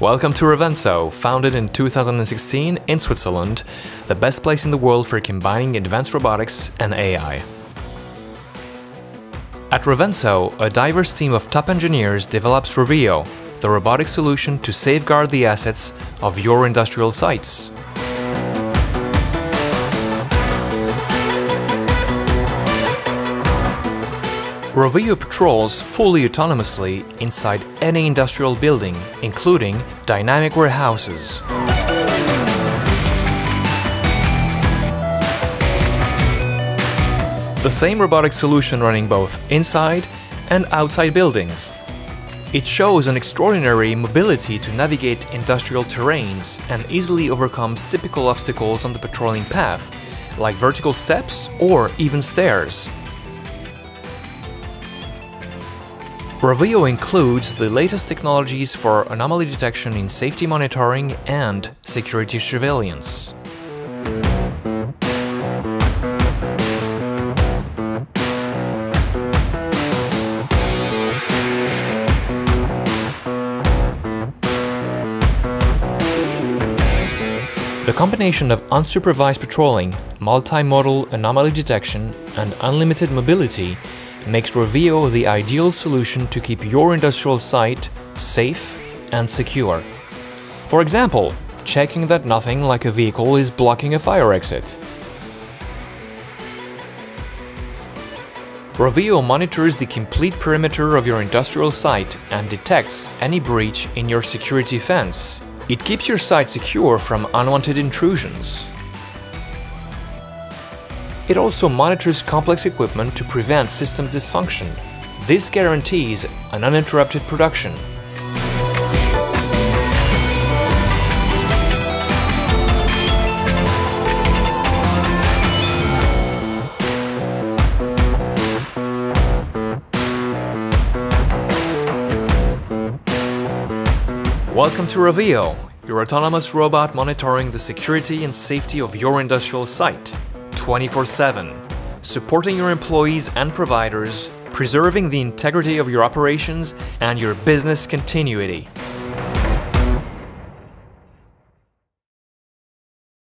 Welcome to Rovenso, founded in 2016 in Switzerland, the best place in the world for combining advanced robotics and AI. At Rovenso, a diverse team of top engineers develops ROVéo, the robotic solution to safeguard the assets of your industrial sites. ROVéo patrols fully autonomously inside any industrial building, including dynamic warehouses. The same robotic solution running both inside and outside buildings. It shows an extraordinary mobility to navigate industrial terrains and easily overcomes typical obstacles on the patrolling path, like vertical steps or even stairs. ROVéo includes the latest technologies for anomaly detection in safety monitoring and security surveillance. The combination of unsupervised patrolling, multimodal anomaly detection, and unlimited mobility makes ROVéo the ideal solution to keep your industrial site safe and secure. For example, checking that nothing like a vehicle is blocking a fire exit. ROVéo monitors the complete perimeter of your industrial site and detects any breach in your security fence. It keeps your site secure from unwanted intrusions. It also monitors complex equipment to prevent system dysfunction. This guarantees an uninterrupted production. Welcome to ROVéo, your autonomous robot monitoring the security and safety of your industrial site. 24 7, supporting your employees and providers, preserving the integrity of your operations and your business continuity.